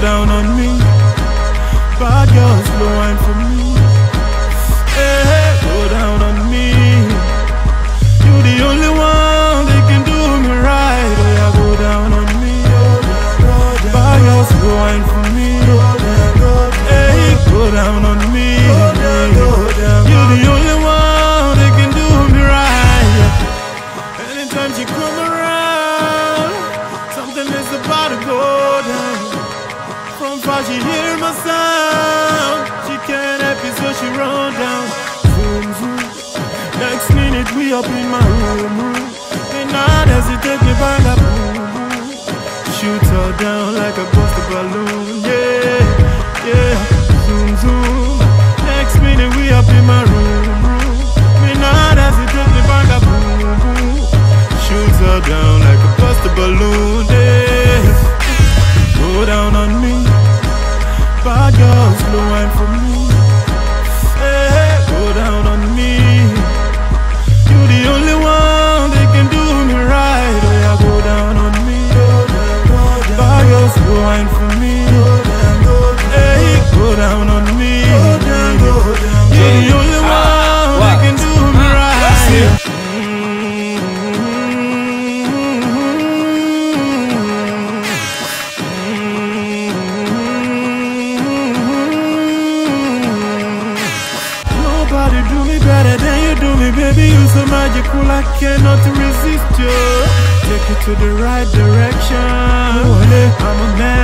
down on me. Bad girls blowing for me. why she hear my sound. She can't help it, so she run down. Next minute we up in my room, room. Go down on me. The only one that can do me right. Nobody do me better than you do me, baby. You're so magical, I cannot resist you. Take you to the right direction. I'm a man.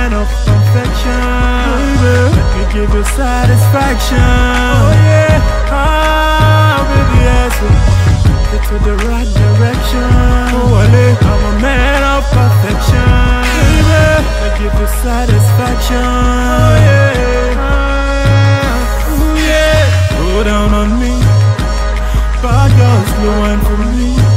satisfaction. Oh yeah, ah, baby, yes Get to the right direction. Oh, Ali, I'm a man of perfection. Baby, I give you satisfaction. Oh yeah, ah, oh yeah. Go down on me. Back out slow for me.